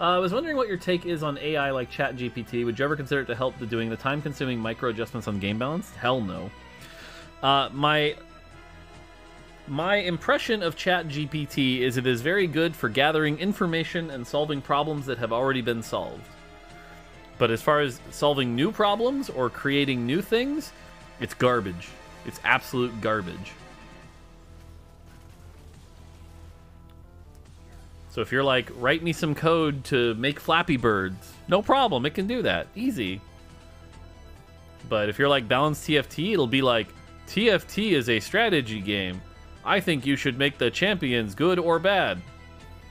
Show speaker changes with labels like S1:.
S1: Uh, I was wondering what your take is on AI like ChatGPT. Would you ever consider it to help the doing the time-consuming micro adjustments on game balance? Hell no. Uh, my my impression of ChatGPT is it is very good for gathering information and solving problems that have already been solved. But as far as solving new problems or creating new things, it's garbage. It's absolute garbage. So if you're like, write me some code to make Flappy Birds, no problem, it can do that. Easy. But if you're like balance TFT, it'll be like, TFT is a strategy game. I think you should make the champions good or bad.